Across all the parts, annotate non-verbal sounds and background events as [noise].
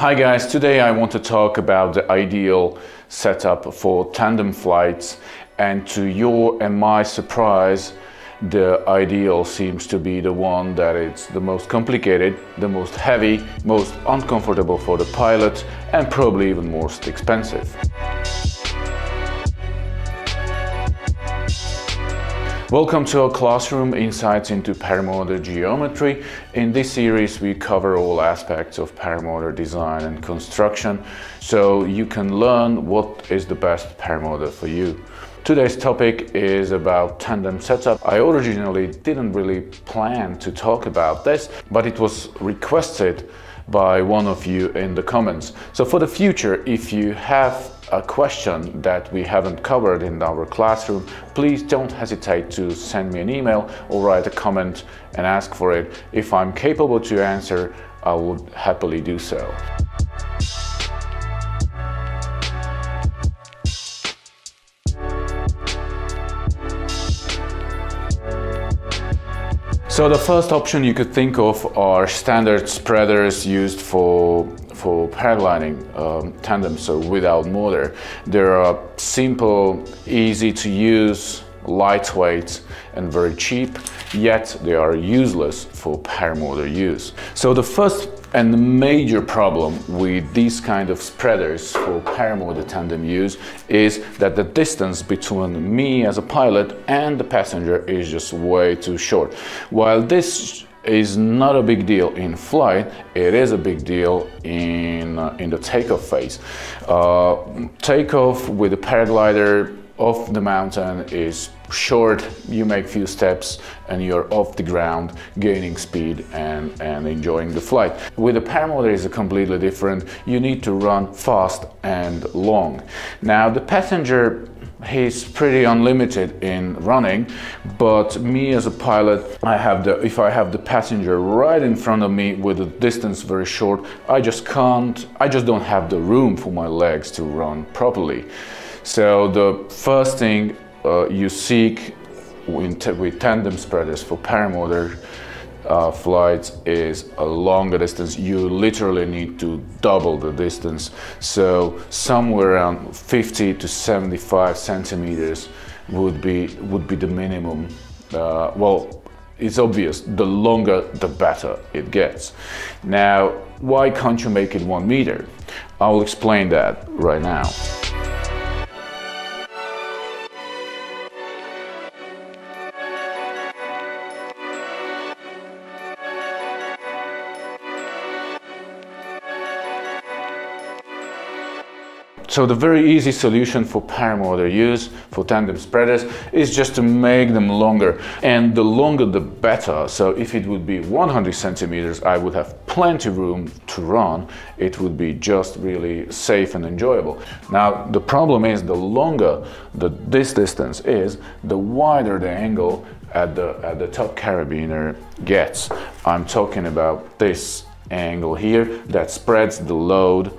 Hi guys, today I want to talk about the ideal setup for tandem flights and to your and my surprise the ideal seems to be the one that is the most complicated, the most heavy, most uncomfortable for the pilot and probably even most expensive. Welcome to our classroom Insights into Paramotor Geometry. In this series we cover all aspects of paramotor design and construction so you can learn what is the best paramotor for you. Today's topic is about tandem setup. I originally didn't really plan to talk about this but it was requested by one of you in the comments. So for the future if you have a question that we haven't covered in our classroom, please don't hesitate to send me an email or write a comment and ask for it. If I'm capable to answer, I would happily do so. So the first option you could think of are standard spreaders used for for paragliding um, tandem, so without motor. They are simple, easy to use, lightweight and very cheap, yet they are useless for paramotor use. So the first and the major problem with these kind of spreaders for paramotor tandem use is that the distance between me as a pilot and the passenger is just way too short. While this is not a big deal in flight, it is a big deal in, uh, in the takeoff phase. Uh, takeoff with a paraglider off the mountain is short, you make few steps and you're off the ground, gaining speed and, and enjoying the flight. With a paramotor is completely different. You need to run fast and long. Now the passenger he's pretty unlimited in running but me as a pilot i have the if i have the passenger right in front of me with the distance very short i just can't i just don't have the room for my legs to run properly so the first thing uh, you seek with tandem spreaders for paramotor uh, flights is a longer distance. You literally need to double the distance. So somewhere around 50 to 75 centimeters would be would be the minimum. Uh, well, it's obvious. The longer, the better it gets. Now, why can't you make it one meter? I will explain that right now. So the very easy solution for paramotor use, for tandem spreaders, is just to make them longer. And the longer the better. So if it would be 100 centimeters, I would have plenty room to run. It would be just really safe and enjoyable. Now, the problem is the longer the, this distance is, the wider the angle at the, at the top carabiner gets. I'm talking about this angle here that spreads the load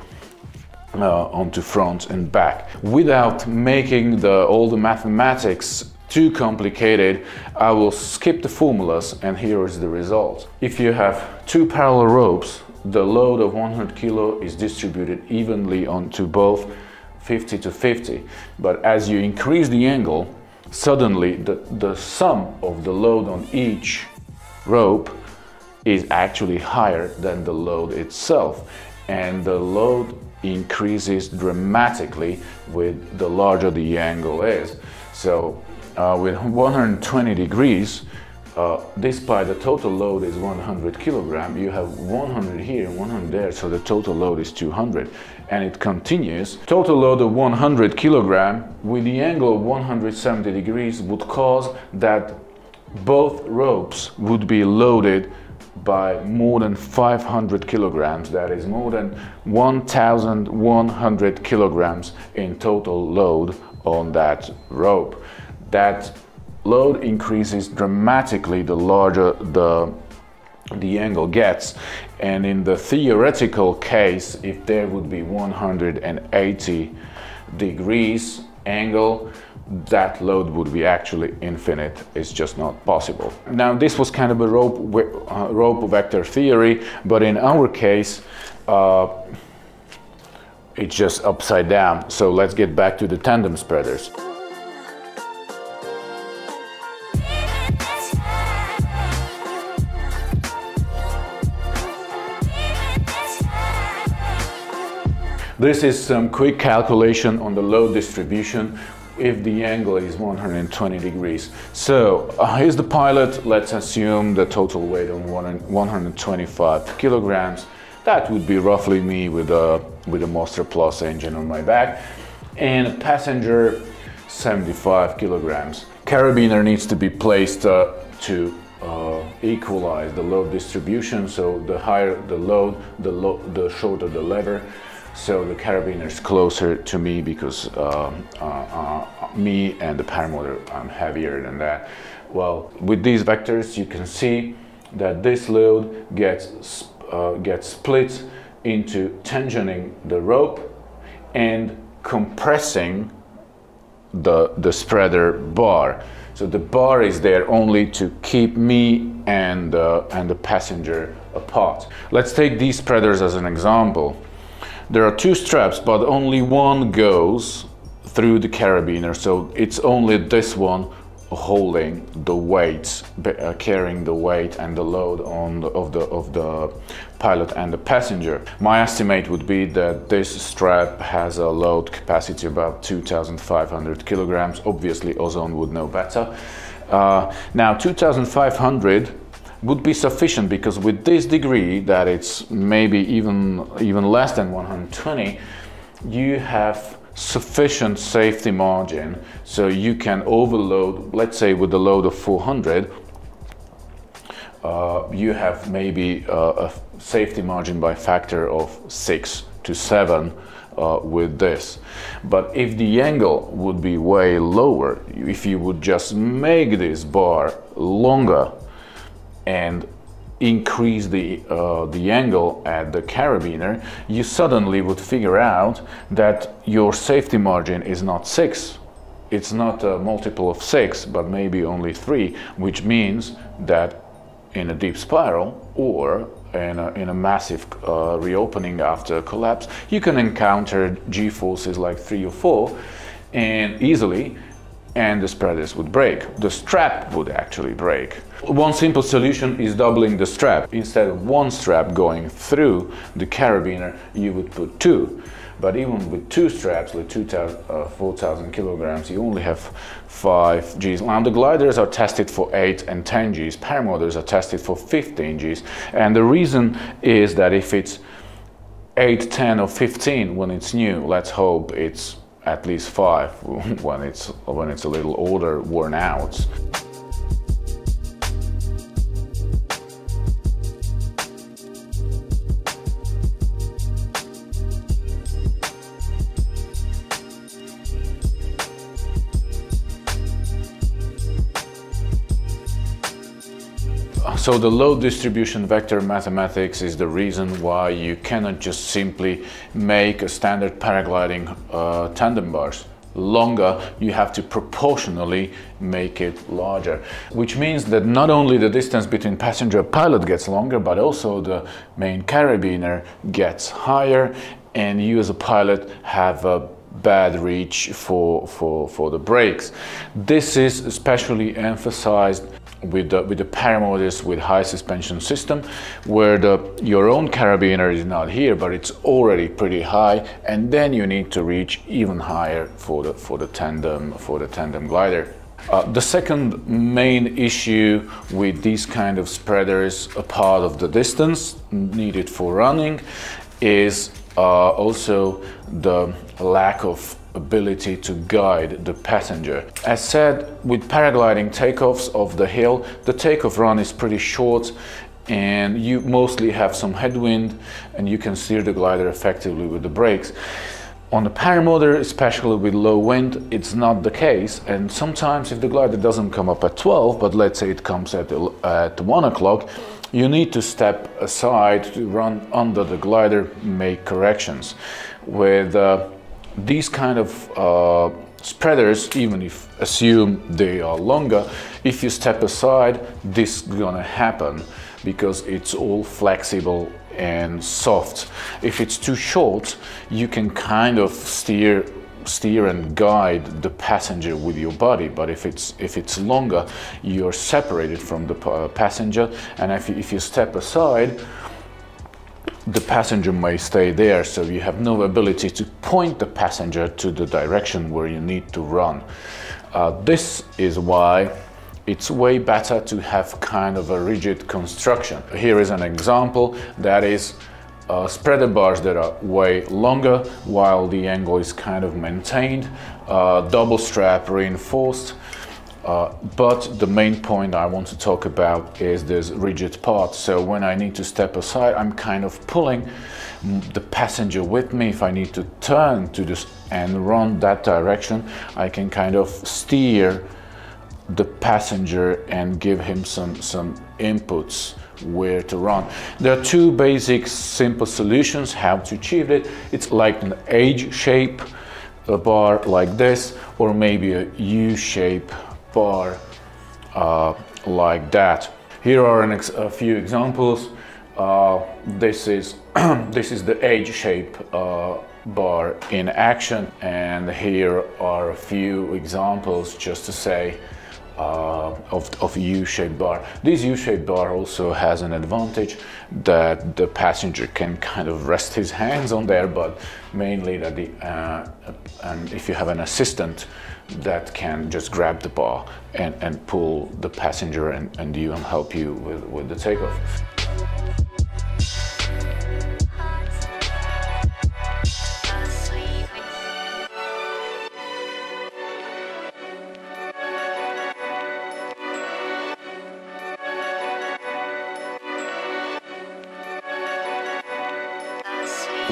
uh, onto front and back without making the, all the mathematics too complicated, I will skip the formulas and here is the result. If you have two parallel ropes, the load of 100 kilo is distributed evenly onto both 50 to 50. But as you increase the angle, suddenly the, the sum of the load on each rope is actually higher than the load itself. And the load increases dramatically with the larger the angle is. So uh, with 120 degrees, uh, despite the total load is 100 kilogram, you have 100 here and 100 there, so the total load is 200. And it continues. Total load of 100 kilogram with the angle of 170 degrees would cause that both ropes would be loaded by more than 500 kilograms. That is more than 1,100 kilograms in total load on that rope. That load increases dramatically the larger the the angle gets and in the theoretical case if there would be 180 degrees angle that load would be actually infinite. It's just not possible. Now this was kind of a rope, uh, rope vector theory, but in our case, uh, it's just upside down. So let's get back to the tandem spreaders. This is some quick calculation on the load distribution if the angle is 120 degrees. So uh, here's the pilot. Let's assume the total weight on 125 kilograms. That would be roughly me with a, with a Moster Plus engine on my back. And a passenger, 75 kilograms. Carabiner needs to be placed uh, to uh, equalize the load distribution. So the higher the load, the, lo the shorter the lever so the carabiner is closer to me because uh, uh, uh, me and the paramotor I'm heavier than that. Well, with these vectors you can see that this load gets, gets split into tensioning the rope and compressing the, the spreader bar. So the bar is there only to keep me and, uh, and the passenger apart. Let's take these spreaders as an example. There are two straps, but only one goes through the carabiner, so it's only this one holding the weight, uh, carrying the weight and the load on the, of the of the pilot and the passenger. My estimate would be that this strap has a load capacity about 2,500 kilograms. Obviously, Ozone would know better. Uh, now, 2,500 would be sufficient because with this degree that it's maybe even even less than 120 you have sufficient safety margin so you can overload let's say with a load of 400 uh, you have maybe uh, a safety margin by factor of 6 to 7 uh, with this. But if the angle would be way lower, if you would just make this bar longer and increase the, uh, the angle at the carabiner, you suddenly would figure out that your safety margin is not 6. It's not a multiple of 6, but maybe only 3, which means that in a deep spiral or in a, in a massive uh, reopening after collapse, you can encounter g-forces like 3 or 4 and easily and the spreaders would break. The strap would actually break. One simple solution is doubling the strap. Instead of one strap going through the carabiner, you would put two. But even with two straps, with 2,000, uh, 4,000 kilograms, you only have 5 Gs. Now the gliders are tested for 8 and 10 Gs, paramotors are tested for 15 Gs. And the reason is that if it's 8, 10 or 15 when it's new, let's hope it's at least 5 [laughs] when it's, when it's a little older, worn out. So the load distribution vector mathematics is the reason why you cannot just simply make a standard paragliding uh, tandem bars longer, you have to proportionally make it larger. Which means that not only the distance between passenger pilot gets longer, but also the main carabiner gets higher and you as a pilot have a bad reach for, for, for the brakes. This is especially emphasized with the, with the paramotors with high suspension system where the your own carabiner is not here but it's already pretty high and then you need to reach even higher for the for the tandem for the tandem glider. Uh, the second main issue with these kind of spreaders a part of the distance needed for running is uh, also the lack of ability to guide the passenger. As said, with paragliding takeoffs of the hill, the takeoff run is pretty short and you mostly have some headwind and you can steer the glider effectively with the brakes. On the paramotor, especially with low wind, it's not the case. And sometimes if the glider doesn't come up at 12, but let's say it comes at, at 1 o'clock, you need to step aside to run under the glider, make corrections. With uh, these kind of uh, spreaders, even if assume they are longer, if you step aside, this is gonna happen because it's all flexible and soft. If it's too short, you can kind of steer steer and guide the passenger with your body but if it's if it's longer you're separated from the passenger and if if you step aside the passenger may stay there so you have no ability to point the passenger to the direction where you need to run uh, this is why it's way better to have kind of a rigid construction here is an example that is uh, spreader bars that are way longer while the angle is kind of maintained, uh, double strap reinforced. Uh, but the main point I want to talk about is this rigid part. So when I need to step aside, I'm kind of pulling the passenger with me. If I need to turn to this and run that direction, I can kind of steer the passenger and give him some, some inputs where to run. There are two basic simple solutions how to achieve it. It's like an H shape a bar like this or maybe a U shape bar uh, like that. Here are a few examples. Uh, this is [clears throat] this is the H shape uh, bar in action and here are a few examples just to say uh, of, of U-shaped bar. This U-shaped bar also has an advantage that the passenger can kind of rest his hands on there, but mainly that the, uh, and if you have an assistant that can just grab the bar and, and pull the passenger and, and you and help you with, with the takeoff.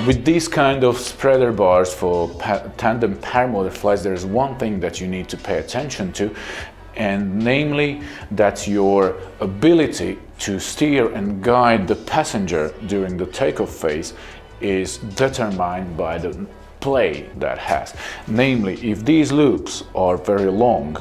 With these kind of spreader bars for tandem paramotor flights, there's one thing that you need to pay attention to, and namely that your ability to steer and guide the passenger during the takeoff phase is determined by the play that has. Namely, if these loops are very long,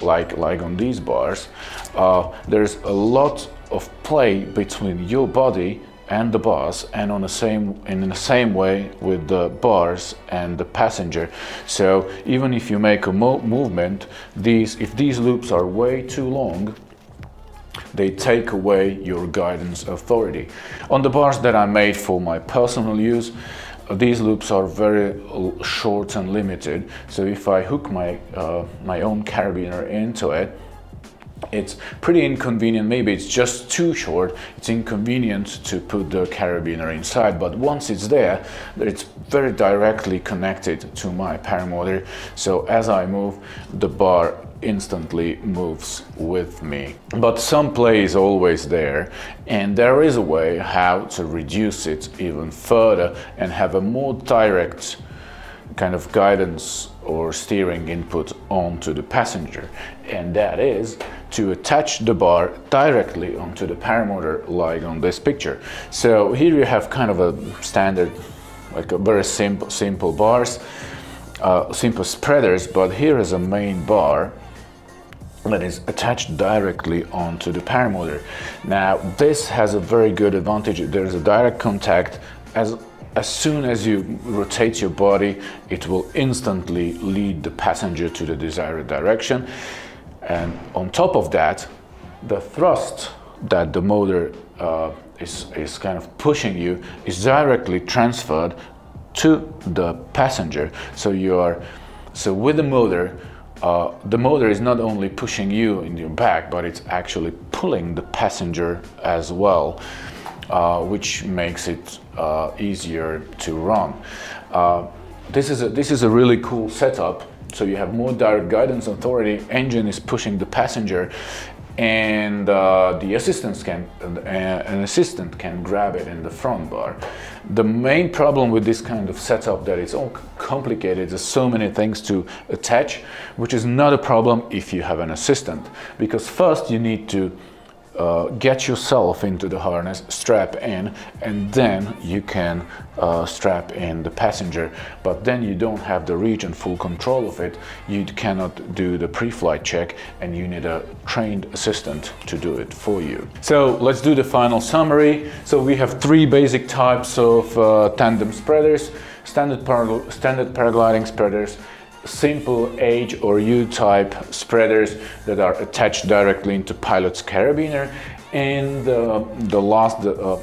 like, like on these bars, uh, there's a lot of play between your body and the bus and on the same in the same way with the bars and the passenger. So even if you make a mo movement these if these loops are way too long they take away your guidance authority. On the bars that I made for my personal use these loops are very short and limited. So if I hook my uh, my own carabiner into it it's pretty inconvenient. Maybe it's just too short. It's inconvenient to put the carabiner inside but once it's there it's very directly connected to my paramotor. So as I move the bar instantly moves with me. But some play is always there and there is a way how to reduce it even further and have a more direct kind of guidance or steering input onto the passenger and that is to attach the bar directly onto the paramotor like on this picture. So here you have kind of a standard like a very simple simple bars, uh, simple spreaders but here is a main bar that is attached directly onto the paramotor. Now this has a very good advantage. There's a direct contact as as soon as you rotate your body, it will instantly lead the passenger to the desired direction. And on top of that, the thrust that the motor uh, is, is kind of pushing you is directly transferred to the passenger. So you are, so with the motor, uh, the motor is not only pushing you in your back, but it's actually pulling the passenger as well uh, which makes it uh, easier to run. Uh, this, is a, this is a really cool setup. So you have more direct guidance authority, engine is pushing the passenger and uh, the assistants can an assistant can grab it in the front bar. The main problem with this kind of setup that it's all complicated. There's so many things to attach, which is not a problem if you have an assistant, because first you need to uh, get yourself into the harness, strap in, and then you can uh, strap in the passenger. But then you don't have the and full control of it. You cannot do the pre-flight check and you need a trained assistant to do it for you. So let's do the final summary. So we have three basic types of uh, tandem spreaders, standard, standard paragliding spreaders, simple H or U type spreaders that are attached directly into pilot's carabiner and uh, the last uh,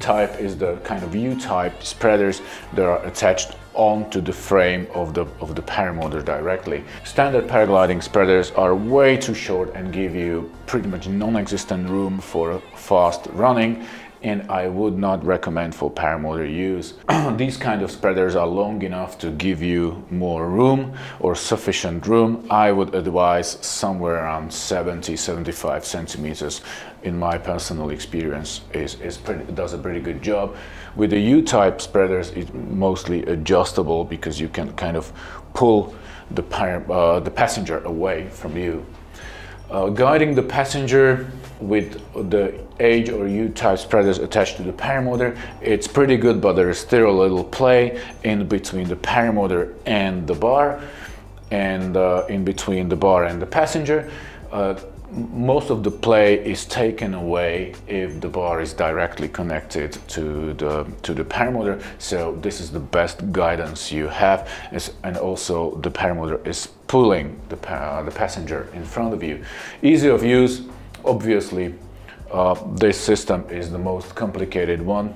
type is the kind of U-type spreaders that are attached onto the frame of the of the paramotor directly. Standard paragliding spreaders are way too short and give you pretty much non-existent room for fast running and I would not recommend for paramotor use. [clears throat] These kind of spreaders are long enough to give you more room or sufficient room. I would advise somewhere around 70, 75 centimeters in my personal experience is, is pretty, does a pretty good job. With the U-type spreaders, it's mostly adjustable because you can kind of pull the, uh, the passenger away from you. Uh, guiding the passenger with the H or U-type spreaders attached to the paramotor. It's pretty good, but there is still a little play in between the paramotor and the bar and uh, in between the bar and the passenger. Uh, most of the play is taken away if the bar is directly connected to the to the paramotor so this is the best guidance you have and also the paramotor is pulling the, pa the passenger in front of you easy of use obviously uh, this system is the most complicated one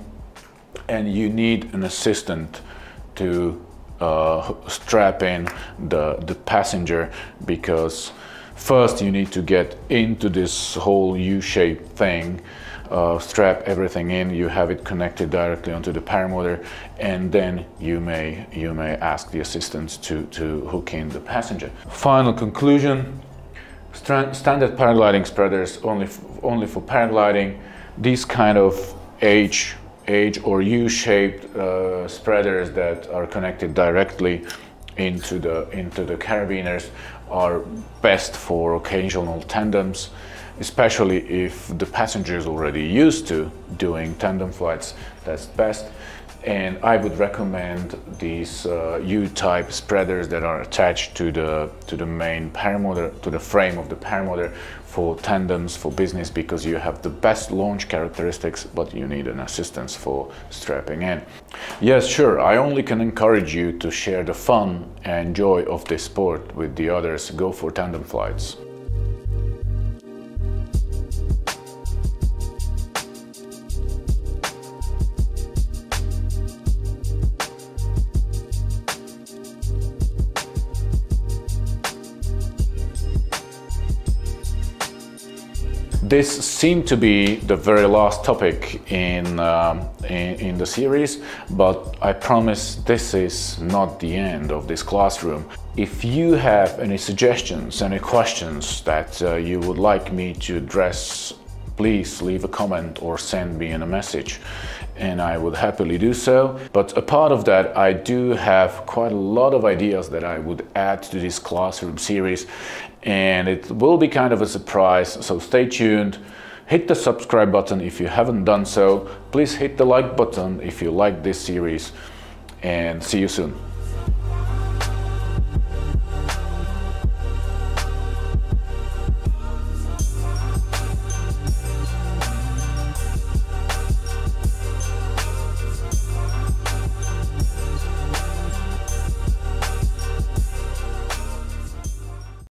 and you need an assistant to uh, strap in the, the passenger because first you need to get into this whole U-shaped thing uh, strap everything in you have it connected directly onto the paramotor and then you may you may ask the assistant to to hook in the passenger. Final conclusion standard paragliding spreaders only only for paragliding. These kind of H H or U-shaped uh, spreaders that are connected directly into the into the carabiners are best for occasional tandems, especially if the passenger is already used to doing tandem flights. That's best and I would recommend these uh, U-type spreaders that are attached to the to the main paramotor to the frame of the paramotor for tandems for business because you have the best launch characteristics but you need an assistance for strapping in. Yes sure I only can encourage you to share the fun and joy of this sport with the others go for tandem flights. This seemed to be the very last topic in, um, in, in, the series, but I promise this is not the end of this classroom. If you have any suggestions, any questions that uh, you would like me to address, please leave a comment or send me in a message and I would happily do so. But a part of that, I do have quite a lot of ideas that I would add to this classroom series and it will be kind of a surprise, so stay tuned. Hit the subscribe button if you haven't done so. Please hit the like button if you like this series and see you soon.